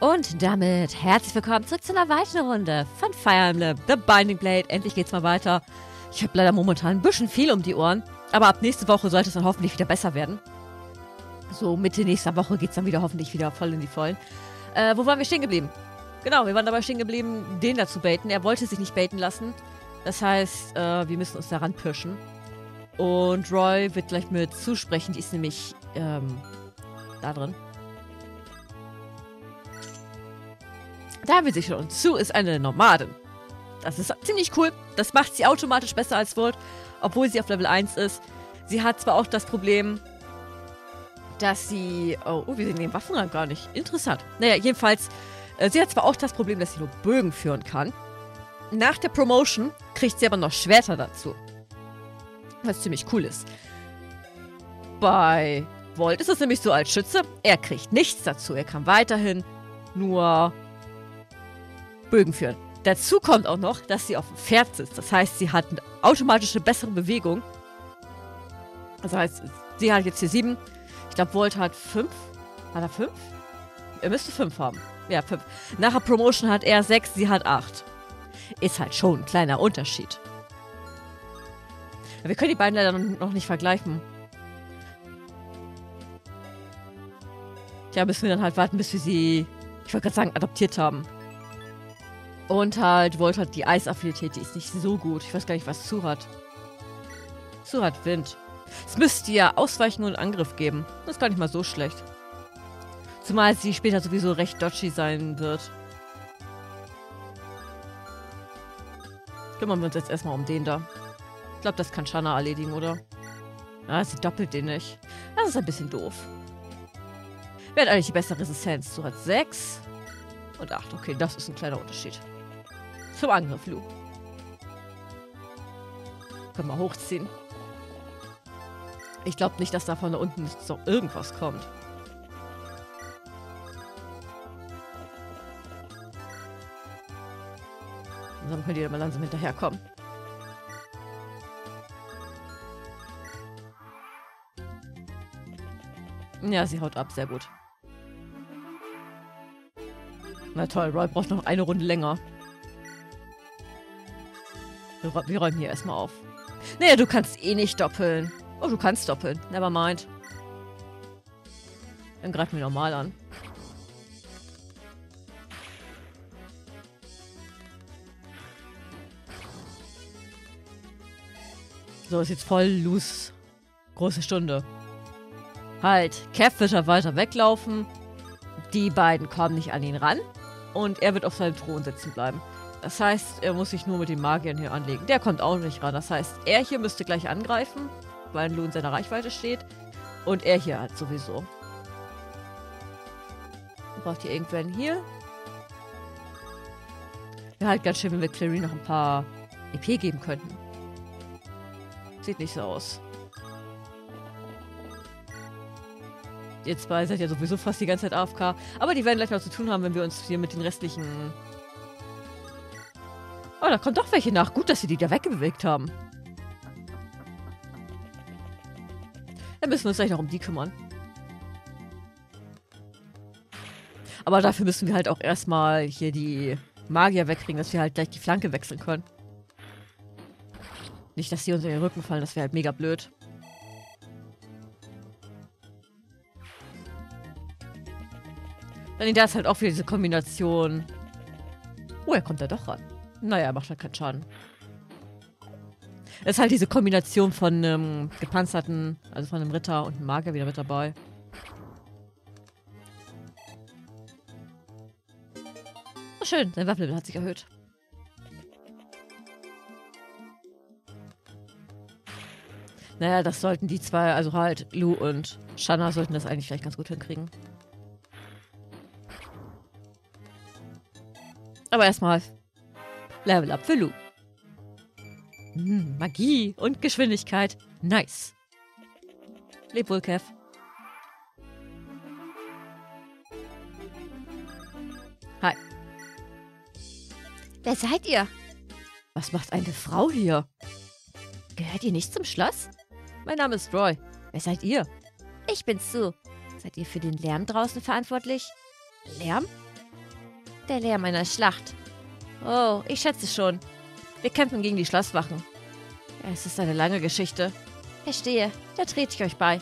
Und damit herzlich willkommen zurück zu einer weiteren Runde von Fire Emblem The Binding Blade. Endlich geht's mal weiter. Ich habe leider momentan ein bisschen viel um die Ohren, aber ab nächste Woche sollte es dann hoffentlich wieder besser werden. So Mitte nächster Woche geht's dann wieder hoffentlich wieder voll in die Vollen. Äh, wo waren wir stehen geblieben? Genau, wir waren dabei stehen geblieben, den da zu baiten. Er wollte sich nicht baiten lassen. Das heißt, äh, wir müssen uns daran pirschen. Und Roy wird gleich mit zusprechen. Die ist nämlich ähm, da drin. Da wir sie schon. Sue ist eine Nomadin. Das ist ziemlich cool. Das macht sie automatisch besser als Wort, obwohl sie auf Level 1 ist. Sie hat zwar auch das Problem, dass sie... Oh, oh wir sehen den Waffenrang gar nicht. Interessant. Naja, jedenfalls, äh, sie hat zwar auch das Problem, dass sie nur Bögen führen kann. Nach der Promotion kriegt sie aber noch Schwerter dazu. Was ziemlich cool ist. Bei Volt ist es nämlich so als Schütze, er kriegt nichts dazu. Er kann weiterhin nur Bögen führen. Dazu kommt auch noch, dass sie auf dem Pferd sitzt. Das heißt, sie hat eine automatische bessere Bewegung. Das heißt, sie hat jetzt hier sieben. Ich glaube, Volt hat fünf. Hat er fünf? Er müsste fünf haben. Ja, fünf. Nach der Promotion hat er sechs, sie hat acht. Ist halt schon ein kleiner Unterschied. Wir können die beiden leider noch nicht vergleichen. Ja, müssen wir dann halt warten, bis wir sie, ich wollte gerade sagen, adoptiert haben. Und halt, Volt hat die Eisaffinität, die ist nicht so gut. Ich weiß gar nicht, was Zu hat. Zu hat Wind. Es müsste ja Ausweichen und Angriff geben. Das ist gar nicht mal so schlecht. Zumal sie später sowieso recht dodgy sein wird. Kümmern wir uns jetzt erstmal um den da. Ich glaube, das kann Shanna erledigen, oder? Ah, sie doppelt den nicht. Das ist ein bisschen doof. Wer hat eigentlich die bessere Resistenz? Du hast 6 und 8. Okay, das ist ein kleiner Unterschied. Zum Angriff, Lu. Können wir hochziehen. Ich glaube nicht, dass da von da unten so irgendwas kommt. Dann können die mal langsam hinterherkommen. Ja, sie haut ab, sehr gut. Na toll, Roy braucht noch eine Runde länger. Wir, wir räumen hier erstmal auf. Naja, du kannst eh nicht doppeln. Oh, du kannst doppeln. Never mind. Dann greifen wir normal an. So, ist jetzt voll loose. Große Stunde. Halt, da weiter weglaufen. Die beiden kommen nicht an ihn ran. Und er wird auf seinem Thron sitzen bleiben. Das heißt, er muss sich nur mit den Magiern hier anlegen. Der kommt auch nicht ran. Das heißt, er hier müsste gleich angreifen, weil Lu in seiner Reichweite steht. Und er hier halt sowieso. Braucht ihr irgendwen hier? Wäre halt ganz schön, wenn wir Clary noch ein paar EP geben könnten. Sieht nicht so aus. Ihr zwei seid ja sowieso fast die ganze Zeit AFK. Aber die werden gleich noch zu tun haben, wenn wir uns hier mit den restlichen... Oh, da kommt doch welche nach. Gut, dass sie die da wegbewegt haben. Dann müssen wir uns gleich noch um die kümmern. Aber dafür müssen wir halt auch erstmal hier die Magier wegkriegen, dass wir halt gleich die Flanke wechseln können. Nicht, dass sie uns in den Rücken fallen, das wäre halt mega blöd. Dann da ist halt auch wieder diese Kombination. Oh, er kommt da doch ran. Naja, macht halt keinen Schaden. Das ist halt diese Kombination von einem gepanzerten, also von einem Ritter und einem Magier wieder mit dabei. Oh, schön, sein Waffenlevel hat sich erhöht. Naja, das sollten die zwei, also halt Lu und Shanna sollten das eigentlich vielleicht ganz gut hinkriegen. Aber erstmal Level Up für Lu. Hm, Magie und Geschwindigkeit. Nice. Leb wohl, Kev. Hi. Wer seid ihr? Was macht eine Frau hier? Gehört ihr nicht zum Schloss? Mein Name ist Roy. Wer seid ihr? Ich bin Sue. Seid ihr für den Lärm draußen verantwortlich? Lärm? Der Lärm einer Schlacht. Oh, ich schätze schon. Wir kämpfen gegen die Schlosswachen. Es ist eine lange Geschichte. Verstehe, da trete ich euch bei.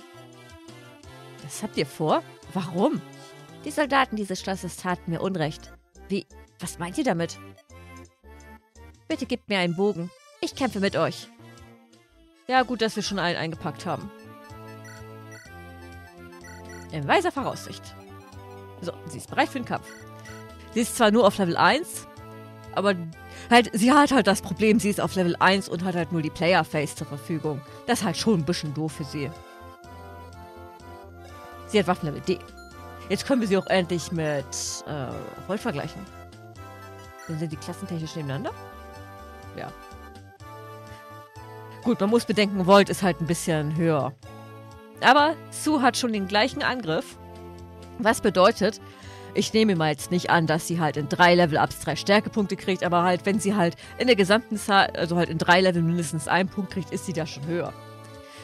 Das habt ihr vor? Warum? Die Soldaten dieses Schlosses taten mir Unrecht. Wie? Was meint ihr damit? Bitte gebt mir einen Bogen. Ich kämpfe mit euch. Ja, gut, dass wir schon einen eingepackt haben. In weiser Voraussicht. So, sie ist bereit für den Kampf. Sie ist zwar nur auf Level 1, aber halt, sie hat halt das Problem, sie ist auf Level 1 und hat halt nur die Player-Face zur Verfügung. Das ist halt schon ein bisschen doof für sie. Sie hat Waffenlevel D. Jetzt können wir sie auch endlich mit äh, Volt vergleichen. Dann sind die klassentechnisch nebeneinander? Ja. Gut, man muss bedenken, Volt ist halt ein bisschen höher. Aber Sue hat schon den gleichen Angriff. Was bedeutet, ich nehme mal jetzt nicht an, dass sie halt in drei Level-Ups drei Stärkepunkte kriegt, aber halt, wenn sie halt in der gesamten Zahl, also halt in drei Level mindestens einen Punkt kriegt, ist sie da schon höher.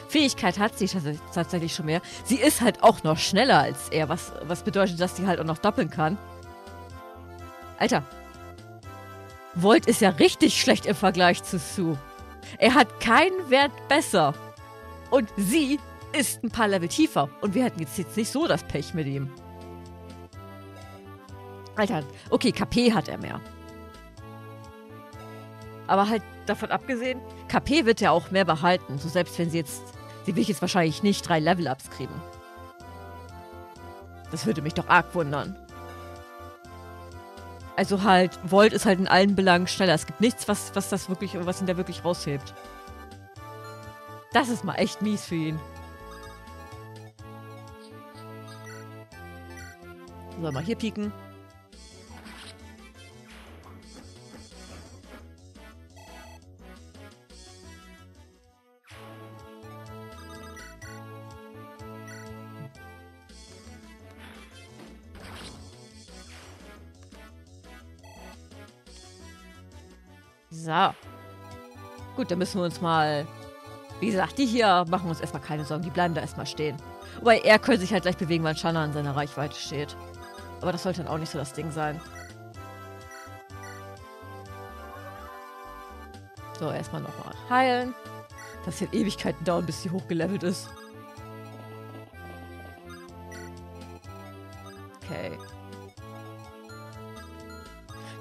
Fähigkeit hat sie tatsächlich schon mehr. Sie ist halt auch noch schneller als er, was, was bedeutet, dass sie halt auch noch doppeln kann. Alter. Volt ist ja richtig schlecht im Vergleich zu Sue. Er hat keinen Wert besser. Und sie ist ein paar Level tiefer. Und wir hätten jetzt, jetzt nicht so das Pech mit ihm. Alter, okay, KP hat er mehr. Aber halt davon abgesehen, KP wird er auch mehr behalten. So selbst wenn sie jetzt... Sie will jetzt wahrscheinlich nicht drei Level-Ups kriegen. Das würde mich doch arg wundern. Also halt, Volt ist halt in allen Belangen schneller. Es gibt nichts, was, was das wirklich, was ihn da wirklich raushebt. Das ist mal echt mies für ihn. So, mal hier pieken. Gut, dann müssen wir uns mal... Wie gesagt, die hier machen uns erstmal keine Sorgen. Die bleiben da erstmal stehen. Wobei er könnte sich halt gleich bewegen, weil Shanna in seiner Reichweite steht. Aber das sollte dann auch nicht so das Ding sein. So, erstmal nochmal heilen. Das wird Ewigkeiten dauern, bis sie hochgelevelt ist.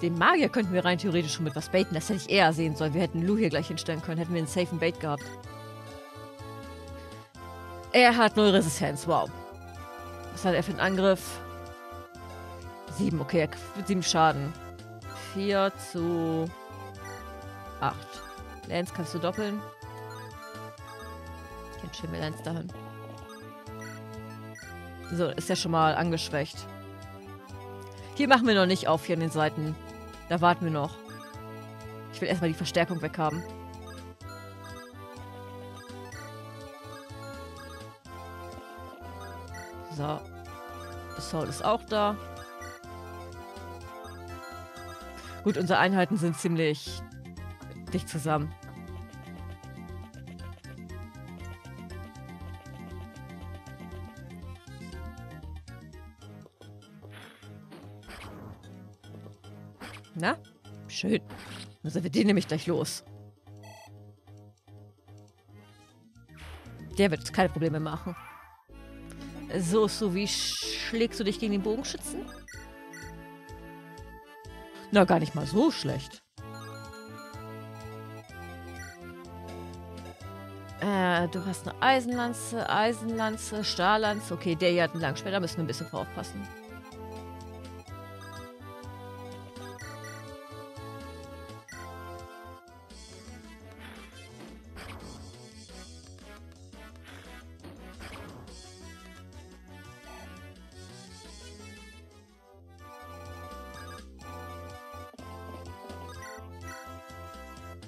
Den Magier könnten wir rein theoretisch schon mit was baiten. Das hätte ich eher sehen sollen. Wir hätten Lou hier gleich hinstellen können. Hätten wir einen safen Bait gehabt. Er hat null Resistenz. Wow. Was hat er für einen Angriff? Sieben. Okay, sieben Schaden. Vier zu acht. Lance, kannst du doppeln? Jetzt schieben wir Lance dahin. So, ist ja schon mal angeschwächt. Hier machen wir noch nicht auf, hier an den Seiten. Da warten wir noch. Ich will erstmal die Verstärkung weghaben. So. Das Soul ist auch da. Gut, unsere Einheiten sind ziemlich dicht zusammen. Na? Schön. Dann sind wir den nämlich gleich los. Der wird keine Probleme machen. So, so, wie schlägst du dich gegen den Bogenschützen? Na, gar nicht mal so schlecht. Äh, du hast eine Eisenlanze, Eisenlanze, Stahllanze. Okay, der hier hat einen Langschwert, da müssen wir ein bisschen aufpassen.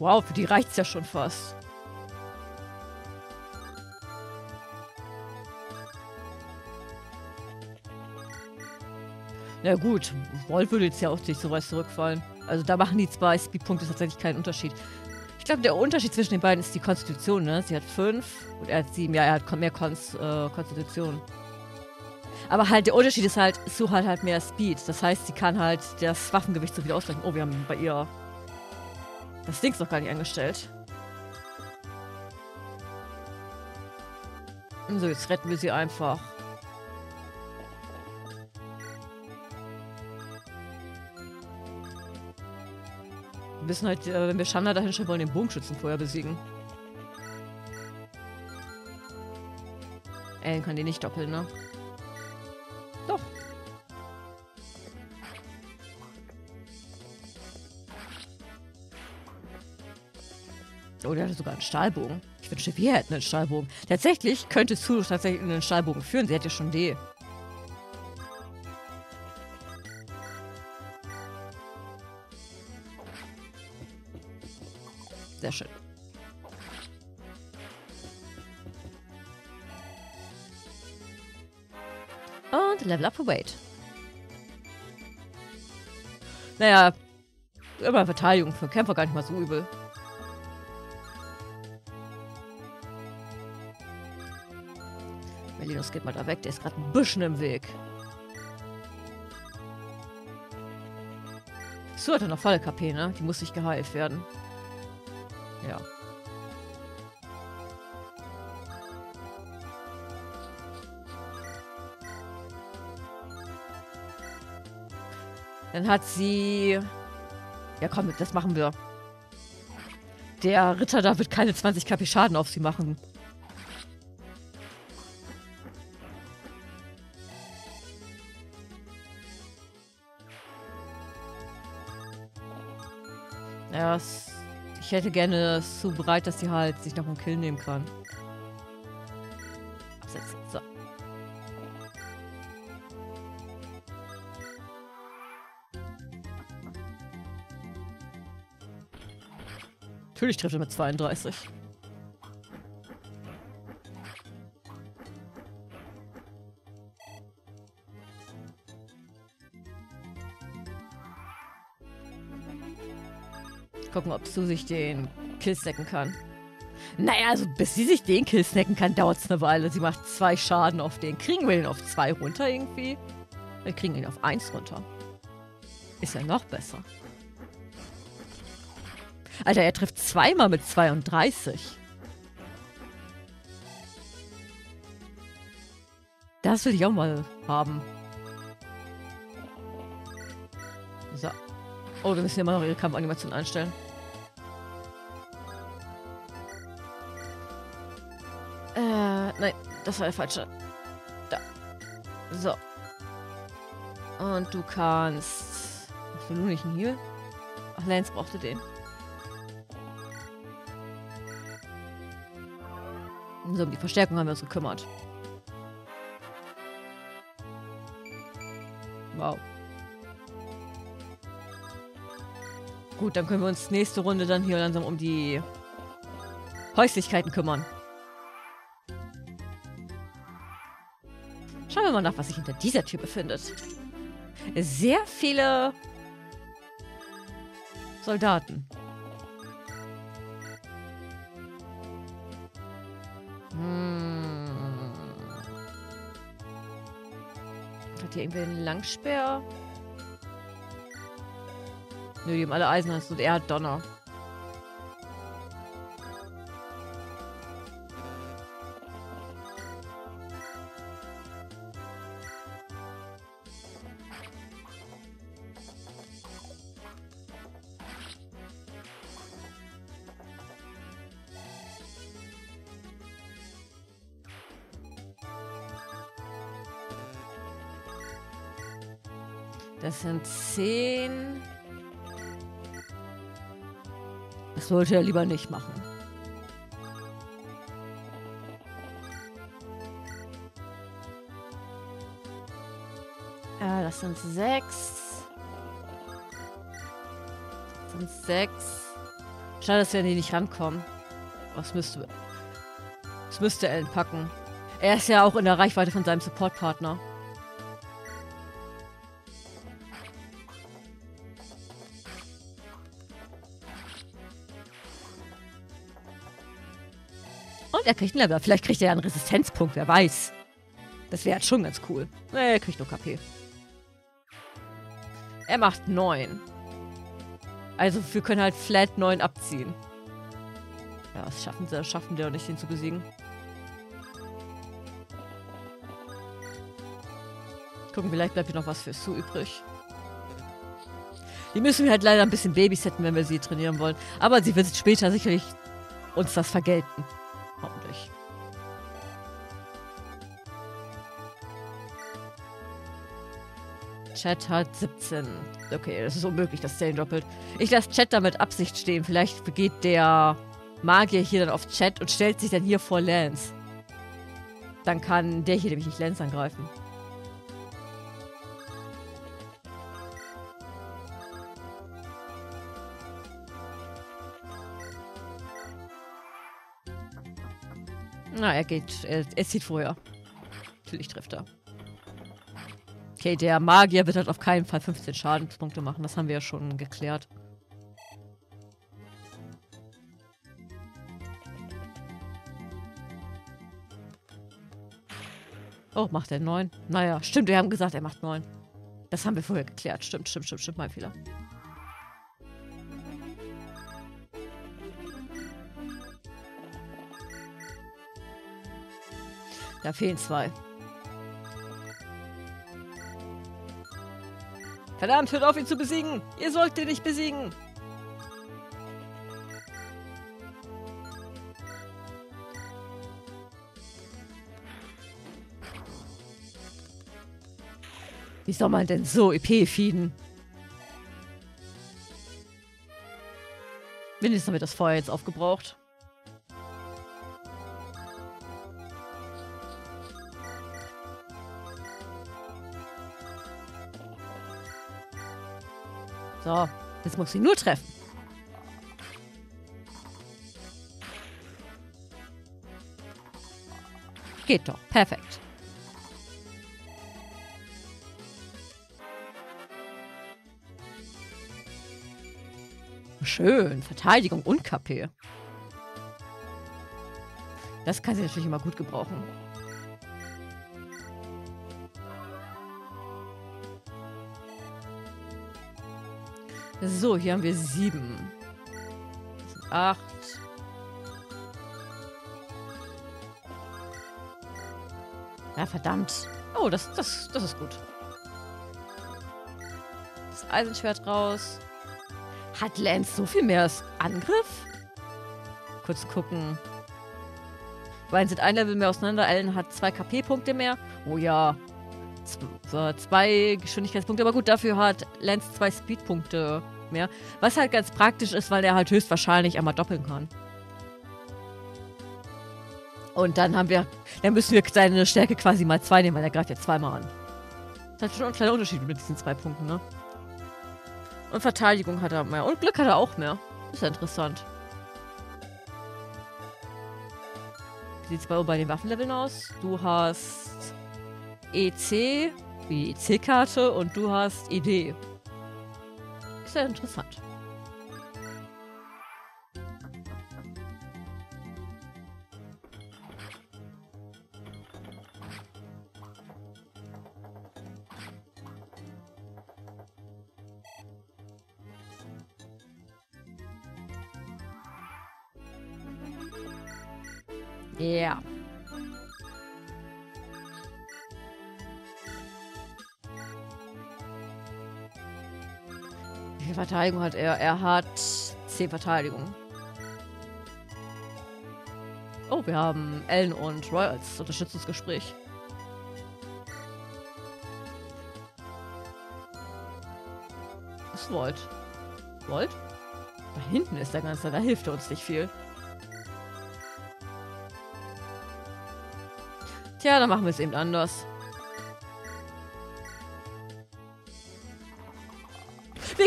Wow, für die reicht's ja schon fast. Na gut, Wolf würde jetzt ja auch nicht so weit zurückfallen. Also da machen die zwei Speedpunkte tatsächlich keinen Unterschied. Ich glaube, der Unterschied zwischen den beiden ist die Konstitution, ne? Sie hat fünf und er hat sieben. Ja, er hat mehr Konst, äh, Konstitution. Aber halt der Unterschied ist halt, Sue hat halt mehr Speed. Das heißt, sie kann halt das Waffengewicht so wieder ausgleichen. Oh, wir haben bei ihr das Ding noch gar nicht eingestellt. So, jetzt retten wir sie einfach. Wir wissen halt, äh, wenn wir Shanda dahin stellen wollen, den Bogenschützen vorher besiegen. Ellen kann die nicht doppeln, ne? Doch. Oh, der hatte sogar einen Stahlbogen. Ich wünschte, wir hätten einen Stahlbogen. Tatsächlich könnte Zulu tatsächlich einen Stahlbogen führen. Sie hätte schon D. Sehr schön. Und Level Up for Weight. Naja, immer Verteidigung für Kämpfer gar nicht mal so übel. Melinos geht mal da weg, der ist gerade ein bisschen im Weg. So hat er noch volle KP, ne? Die muss nicht geheilt werden. Ja. Dann hat sie... Ja komm, das machen wir. Der Ritter da wird keine 20 KP Schaden auf sie machen. Ja, ich hätte gerne so bereit, dass sie halt sich noch einen Kill nehmen kann. Absetzen. So. Natürlich trifft er mit 32. Gucken, ob Sue sich den Kill snacken kann. Naja, also bis sie sich den Kill snacken kann, dauert es eine Weile. Sie macht zwei Schaden auf den. Kriegen wir ihn auf zwei runter irgendwie? Wir kriegen ihn auf eins runter. Ist ja noch besser. Alter, er trifft zweimal mit 32. Das will ich auch mal haben. So. Oh, wir müssen immer noch ihre Kampfanimation einstellen. Nein, das war der falsche. Da. So. Und du kannst... Was will du nicht ein Heal? Ach, Lance brauchte den. So, um die Verstärkung haben wir uns gekümmert. Wow. Gut, dann können wir uns nächste Runde dann hier langsam um die Häuslichkeiten kümmern. Schauen wir mal nach, was sich hinter dieser Tür befindet. Sehr viele Soldaten. Hm. Hat hier irgendwie einen Langspeer? Nö, die haben alle Eisenhast und er hat Donner. Sind zehn. Das sollte er lieber nicht machen. Ja, das sind sechs. Das sind sechs. Schade, dass wir an die nicht rankommen. Was müsste... Das müsste Ellen packen. Er ist ja auch in der Reichweite von seinem Supportpartner. Und er kriegt einen Level. Vielleicht kriegt er ja einen Resistenzpunkt, wer weiß. Das wäre halt schon ganz cool. Er kriegt nur KP. Er macht 9. Also wir können halt flat 9 abziehen. Ja, das schaffen sie, schaffen der nicht, ihn zu besiegen. Gucken, vielleicht bleibt hier noch was für Sue übrig. Die müssen wir halt leider ein bisschen babysitten, wenn wir sie trainieren wollen. Aber sie wird später sicherlich uns das vergelten. Chat hat 17. Okay, das ist unmöglich, dass Zane doppelt. Ich lasse Chat da mit Absicht stehen. Vielleicht begeht der Magier hier dann auf Chat und stellt sich dann hier vor Lance. Dann kann der hier nämlich nicht Lance angreifen. Na, er geht. Er, er zieht vorher. Natürlich trifft er. Okay, der Magier wird halt auf keinen Fall 15 Schadenspunkte machen. Das haben wir ja schon geklärt. Oh, macht er 9? Naja, stimmt, wir haben gesagt, er macht 9. Das haben wir vorher geklärt. Stimmt, stimmt, stimmt, stimmt, mein Fehler. Da fehlen zwei. Verdammt, hört auf, ihn zu besiegen! Ihr sollt ihn nicht besiegen! Wie soll man denn so EP feeden? Wenigstens haben wir das Feuer jetzt aufgebraucht. Jetzt muss ich nur treffen. Geht doch. Perfekt. Schön. Verteidigung und KP. Das kann sie natürlich immer gut gebrauchen. So, hier haben wir sieben. Acht. Ja, verdammt. Oh, das, das, das ist gut. Das Eisenschwert raus. Hat Lance so viel mehr Angriff? Kurz gucken. Beiden sind ein Level mehr auseinander. Ellen hat zwei KP-Punkte mehr. Oh ja. Z zwei Geschwindigkeitspunkte. Aber gut, dafür hat Lance zwei Speedpunkte mehr. Was halt ganz praktisch ist, weil er halt höchstwahrscheinlich einmal doppeln kann. Und dann haben wir, dann müssen wir seine Stärke quasi mal zwei nehmen, weil er greift ja zweimal an. Das hat schon ein kleiner Unterschied mit diesen zwei Punkten, ne? Und Verteidigung hat er mehr. Und Glück hat er auch mehr. Ist ja interessant. Wie sieht es bei, bei den Waffenleveln aus? Du hast EC, wie EC-Karte, und du hast ED sehr interessant. Ja. Verteidigung hat er? Er hat 10 Verteidigung. Oh, wir haben Ellen und Roy als Unterstützungsgespräch. Was wollt? Wollt? Da hinten ist der ganze, da hilft er uns nicht viel. Tja, dann machen wir es eben anders.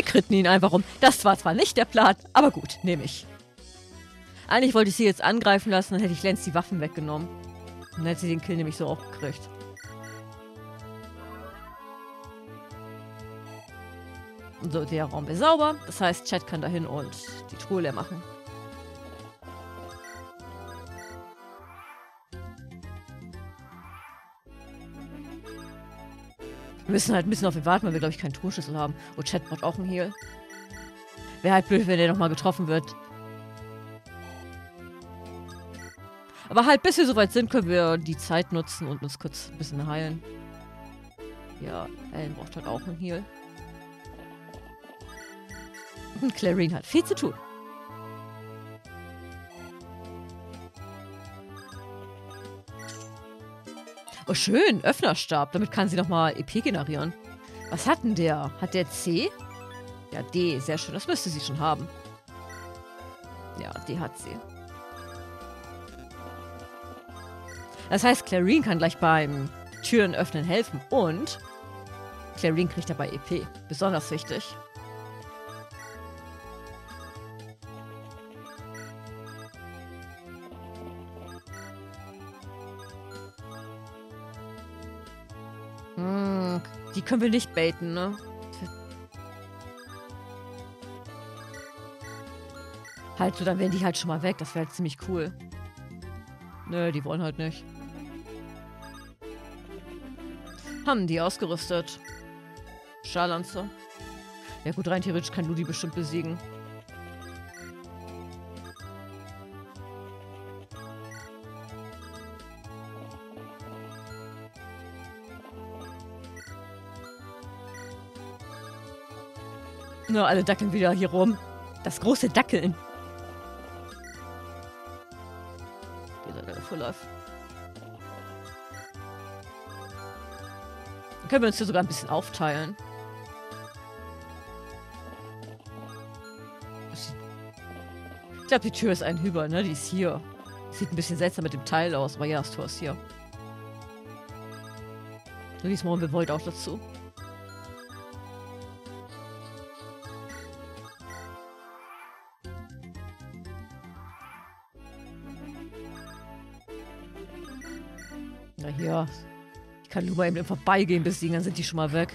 Kritten ihn einfach um. Das war zwar nicht der Plan, aber gut, nehme ich. Eigentlich wollte ich sie jetzt angreifen lassen, dann hätte ich Lenz die Waffen weggenommen. Dann hätte sie den Kill nämlich so auch gekriegt. So, der Raum ist sauber. Das heißt, Chat kann dahin und die Truhe leer machen. Wir müssen halt ein bisschen auf ihn warten, weil wir, glaube ich, keinen Tonschlüssel haben. Oh, Chat braucht auch einen Heal. Wäre halt blöd, wenn der nochmal getroffen wird. Aber halt, bis wir soweit sind, können wir die Zeit nutzen und uns kurz ein bisschen heilen. Ja, Ellen braucht halt auch einen Heal. Und Clarine hat viel zu tun. Oh, schön. Öffnerstab. Damit kann sie nochmal EP generieren. Was hat denn der? Hat der C? Ja, D. Sehr schön. Das müsste sie schon haben. Ja, D hat sie. Das heißt, Clarine kann gleich beim Türen öffnen helfen. Und Clarine kriegt dabei EP. Besonders wichtig. Können wir nicht baiten, ne? Halt, so dann wären die halt schon mal weg. Das wäre halt ziemlich cool. Nö, die wollen halt nicht. Haben die ausgerüstet. Scharlanze. Ja gut, rein theoretisch kann Ludi bestimmt besiegen. Nur alle dackeln wieder hier rum. Das große Dackeln. Full Life. Dann können wir uns hier sogar ein bisschen aufteilen. Ich glaube, die Tür ist ein Hüber, ne? Die ist hier. Sieht ein bisschen seltsam mit dem Teil aus, aber ja, das Tor ist hier. So diesmal wir wollt auch dazu. Ich kann Luma eben im Vorbeigehen besiegen, dann sind die schon mal weg.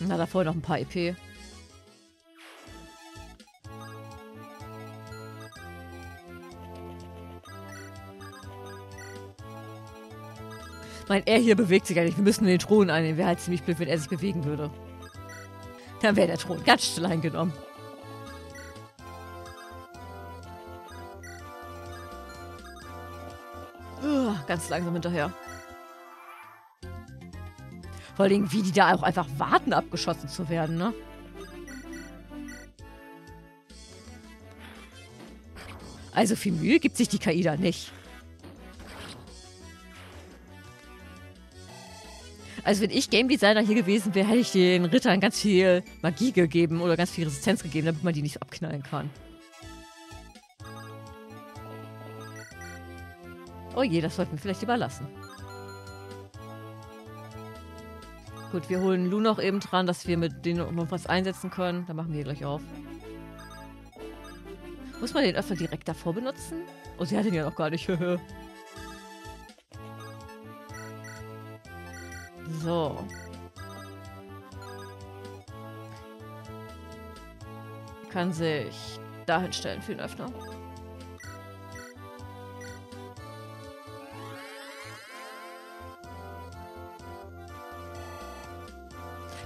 Na, davor noch ein paar EP. Mein, er hier bewegt sich eigentlich. Wir müssen den Thron einnehmen. Wäre halt ziemlich blöd, wenn er sich bewegen würde. Dann wäre der Thron ganz still eingenommen. Ganz langsam hinterher. Vor allem, wie die da auch einfach warten, abgeschossen zu werden, ne? Also viel Mühe gibt sich die KI da nicht. Also wenn ich Game Designer hier gewesen wäre, hätte ich den Rittern ganz viel Magie gegeben oder ganz viel Resistenz gegeben, damit man die nicht abknallen kann. Oh je, das sollten wir vielleicht überlassen. Gut, wir holen Lu noch eben dran, dass wir mit denen noch was einsetzen können. Dann machen wir gleich auf. Muss man den öfter direkt davor benutzen? Oh, sie hat ihn ja noch gar nicht. so. Kann sich dahin stellen für den Öffner.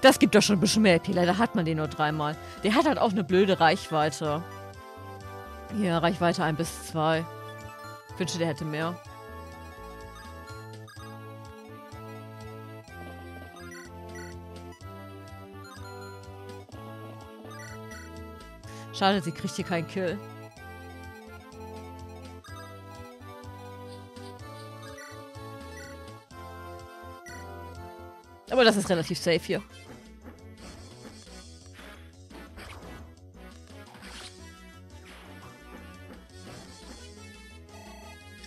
Das gibt doch schon ein bisschen mehr EP. Leider hat man den nur dreimal. Der hat halt auch eine blöde Reichweite. Hier, Reichweite 1 bis 2. Ich wünschte, der hätte mehr. Schade, sie kriegt hier keinen Kill. Aber das ist relativ safe hier.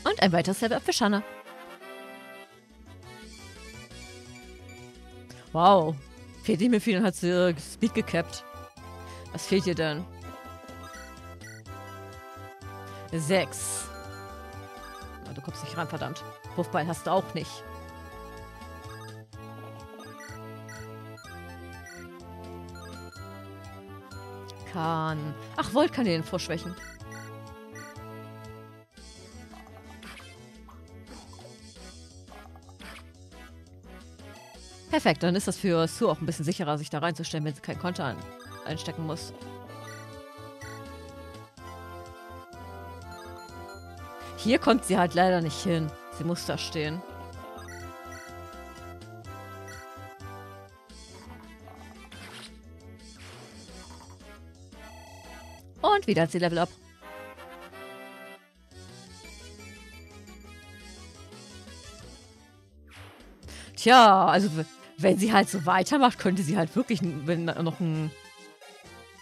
Und ein weiteres Level für Shanna. Wow. Fehlt ihm viel und hat sie äh, Speed gecapped. Was fehlt ihr denn? Sechs. Oh, du kommst nicht ran, verdammt. Wurfbein hast du auch nicht. Kann. Ach, Volt kann den vorschwächen. Perfekt, dann ist das für Sue auch ein bisschen sicherer, sich da reinzustellen, wenn sie kein Konto ein einstecken muss. Hier kommt sie halt leider nicht hin. Sie muss da stehen. Und wieder hat sie Level Up. Tja, also wenn sie halt so weitermacht, könnte sie halt wirklich noch einen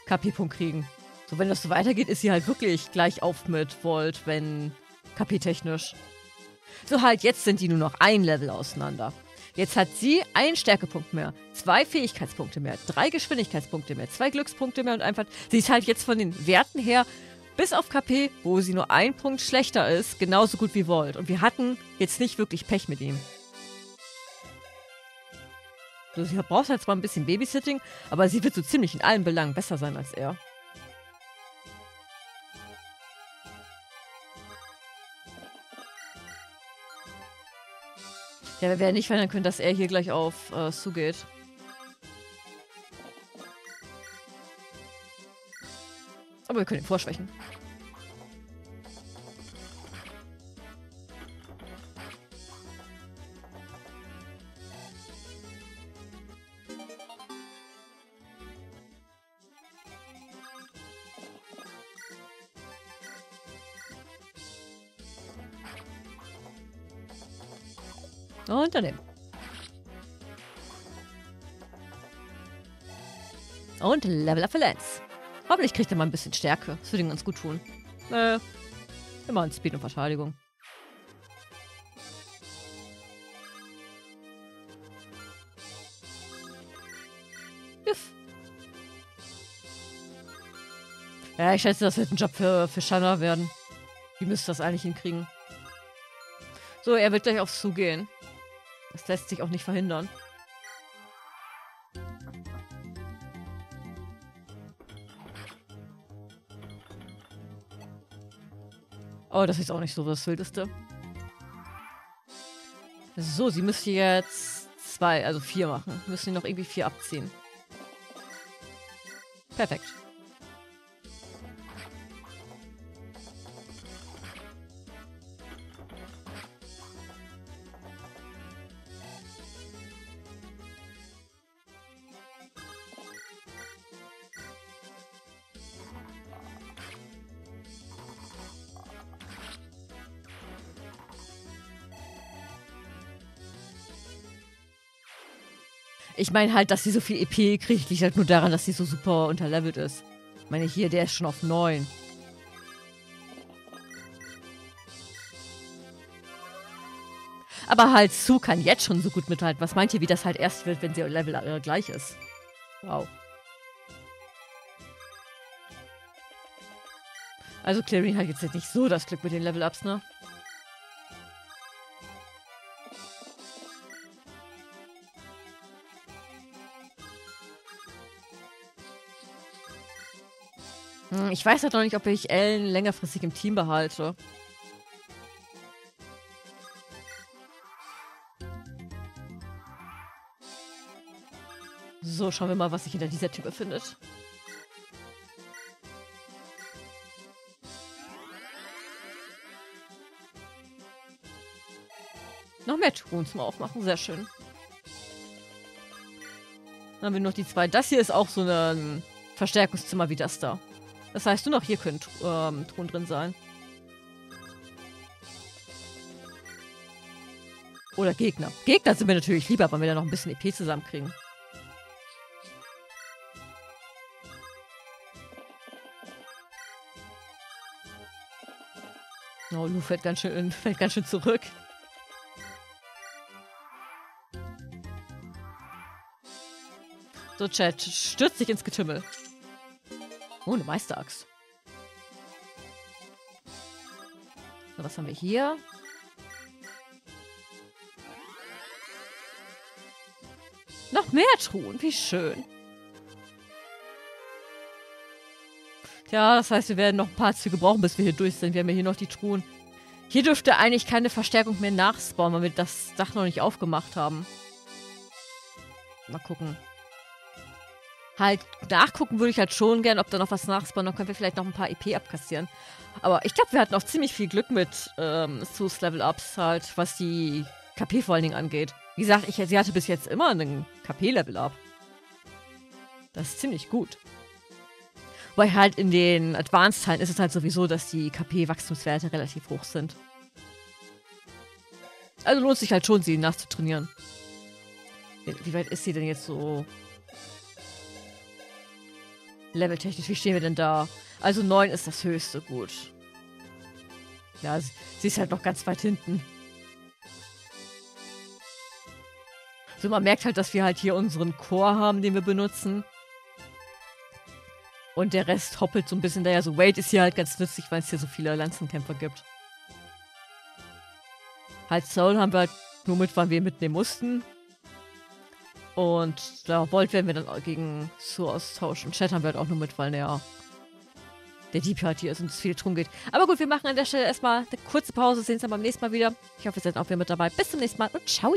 KP-Punkt kriegen. So, wenn das so weitergeht, ist sie halt wirklich gleich auf mit Volt, wenn KP-technisch. So halt, jetzt sind die nur noch ein Level auseinander. Jetzt hat sie einen Stärkepunkt mehr, zwei Fähigkeitspunkte mehr, drei Geschwindigkeitspunkte mehr, zwei Glückspunkte mehr und einfach. Sie ist halt jetzt von den Werten her bis auf KP, wo sie nur ein Punkt schlechter ist, genauso gut wie Volt. Und wir hatten jetzt nicht wirklich Pech mit ihm. Du sie braucht halt zwar ein bisschen Babysitting, aber sie wird so ziemlich in allen Belangen besser sein als er. Ja, wir werden nicht verhindern können, dass er hier gleich auf äh, zugeht. Aber wir können ihn vorschwächen. Und Level Up Lance. Hoffentlich kriegt er mal ein bisschen Stärke. Das würde ihm ganz gut tun. Äh, immer in Speed und Verteidigung. Uff. Ja, ich schätze, das wird ein Job für, für Shanna werden. Die müsste das eigentlich hinkriegen. So, er wird gleich aufs Zugehen. Das lässt sich auch nicht verhindern. Oh, das ist auch nicht so das Wildeste. So, sie müsste jetzt zwei, also vier machen. Müssen noch irgendwie vier abziehen. Perfekt. Ich meine halt, dass sie so viel EP kriegt, liegt halt nur daran, dass sie so super unterlevelt ist. Ich meine, hier, der ist schon auf 9. Aber halt, Sue kann jetzt schon so gut mithalten. Was meint ihr, wie das halt erst wird, wenn sie Level äh, gleich ist? Wow. Also Clary hat jetzt nicht so das Glück mit den Level-Ups, ne? Ich weiß halt noch nicht, ob ich Ellen längerfristig im Team behalte. So, schauen wir mal, was sich hinter dieser Tür befindet. Noch mehr Truhen zum Aufmachen, sehr schön. Dann haben wir noch die zwei. Das hier ist auch so ein Verstärkungszimmer wie das da. Das heißt, nur noch hier können ähm, Truhen drin sein. Oder Gegner. Gegner sind mir natürlich lieber, weil wir da noch ein bisschen EP zusammenkriegen. Oh, Lu fällt ganz schön, fällt ganz schön zurück. So, Chat, stürzt sich ins Getümmel. Oh, eine Meisteraxt. So, was haben wir hier? Noch mehr Truhen, wie schön. Ja, das heißt, wir werden noch ein paar Züge brauchen, bis wir hier durch sind. Wir haben ja hier noch die Truhen. Hier dürfte eigentlich keine Verstärkung mehr nachspawnen, weil wir das Dach noch nicht aufgemacht haben. Mal gucken. Halt, nachgucken würde ich halt schon gern, ob da noch was nachspawnen. Dann können wir vielleicht noch ein paar EP abkassieren. Aber ich glaube, wir hatten auch ziemlich viel Glück mit ähm, Sus Level-Ups halt, was die KP vor allen Dingen angeht. Wie gesagt, ich, sie hatte bis jetzt immer einen KP-Level-Up. Das ist ziemlich gut. Weil halt in den Advanced-Teilen ist es halt sowieso, dass die KP-Wachstumswerte relativ hoch sind. Also lohnt sich halt schon, sie nachzutrainieren. Wie weit ist sie denn jetzt so leveltechnisch? Wie stehen wir denn da? Also 9 ist das höchste, gut. Ja, sie ist halt noch ganz weit hinten. So, man merkt halt, dass wir halt hier unseren Core haben, den wir benutzen. Und der Rest hoppelt so ein bisschen daher. So, Wade ist hier halt ganz nützlich, weil es hier so viele Lanzenkämpfer gibt. Halt Soul haben wir halt nur mit, weil wir mitnehmen mussten. Und da Volt werden wir dann gegen Sur austauschen. Chat haben wir auch nur mit, weil der, der Deep halt hier ist und es viel drum geht. Aber gut, wir machen an der Stelle erstmal eine kurze Pause, sehen uns dann beim nächsten Mal wieder. Ich hoffe, ihr seid auch wieder mit dabei. Bis zum nächsten Mal und ciao!